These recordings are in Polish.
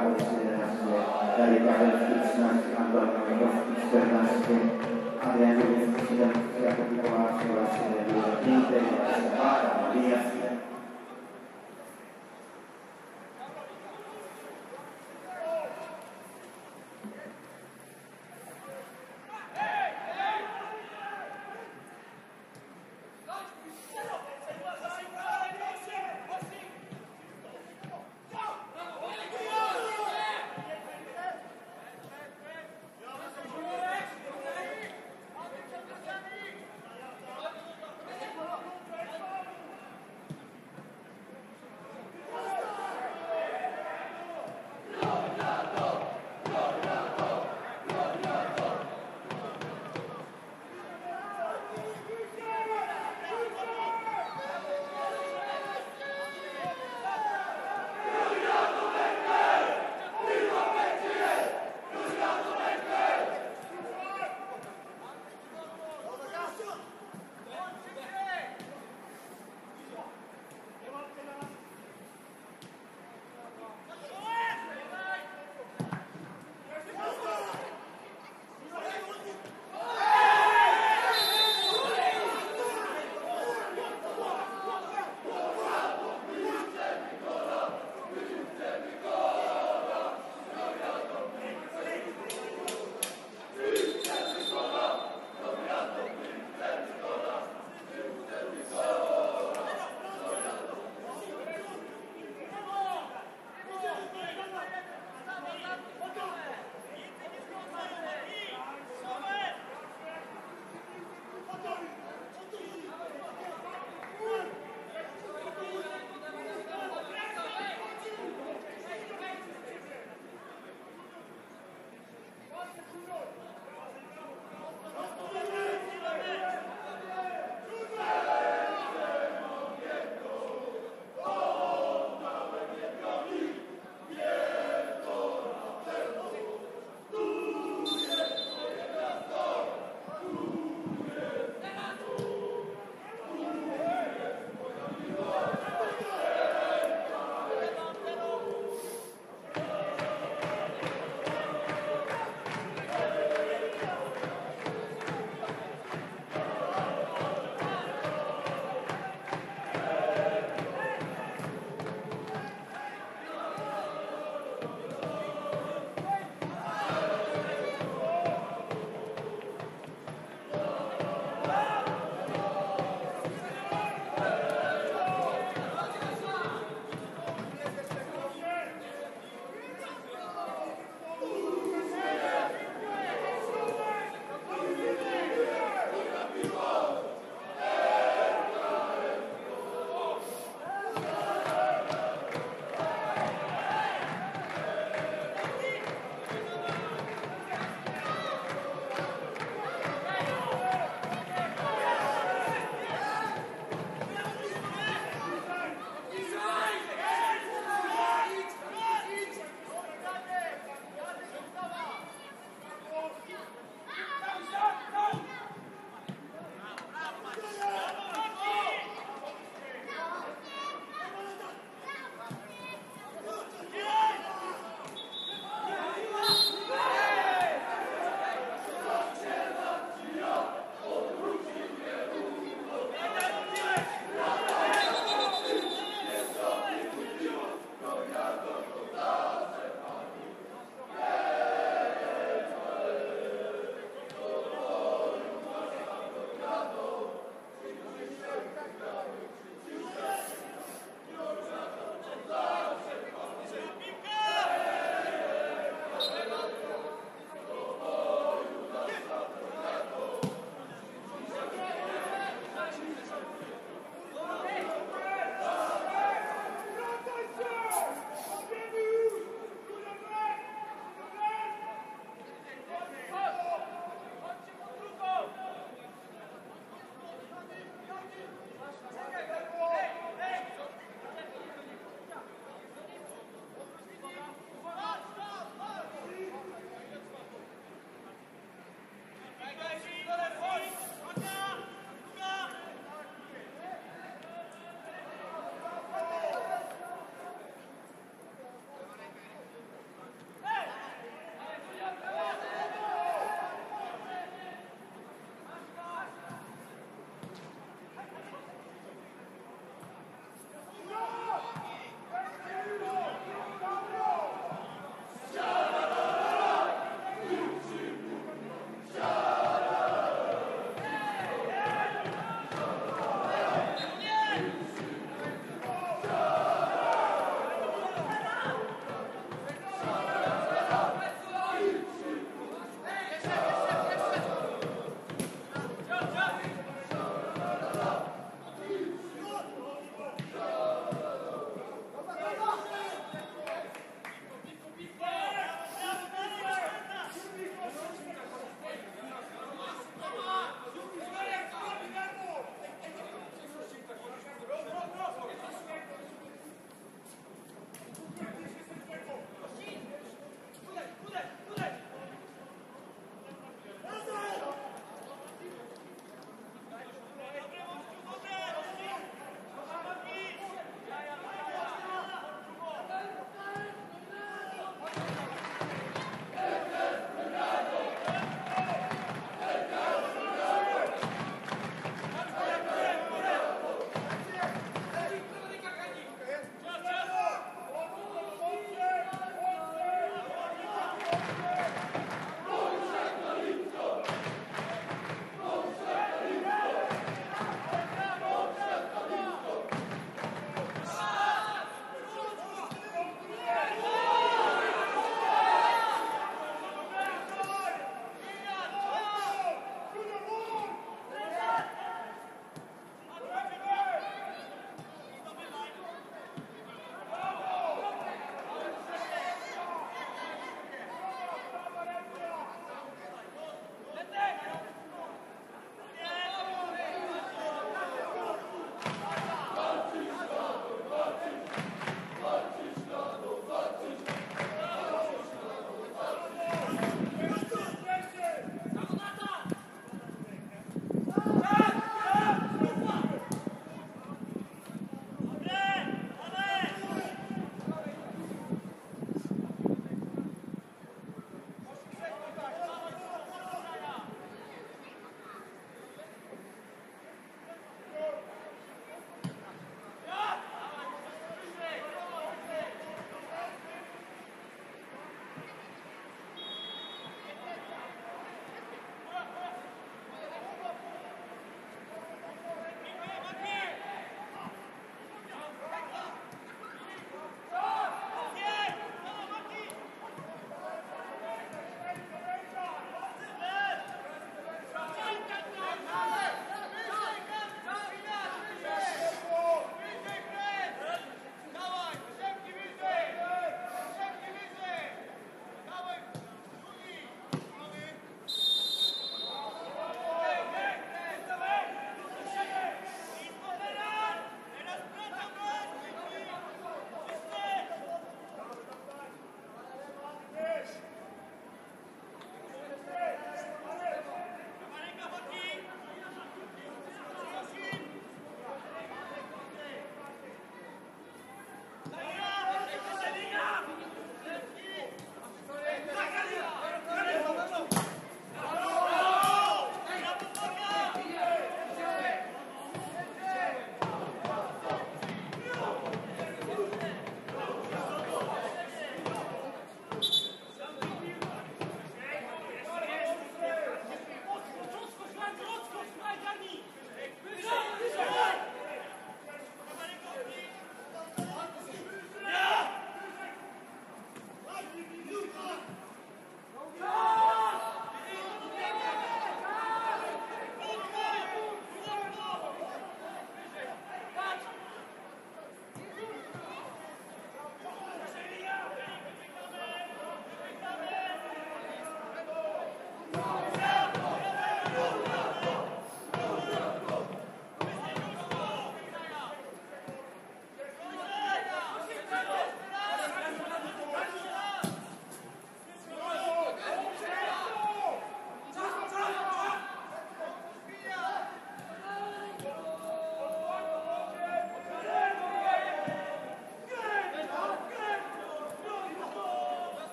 daripada daripada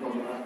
Gracias.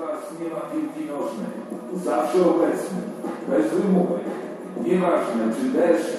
Was nie ma piłki nożnej. Zawsze obecny, bez wymówek. Nieważne czy deszcz,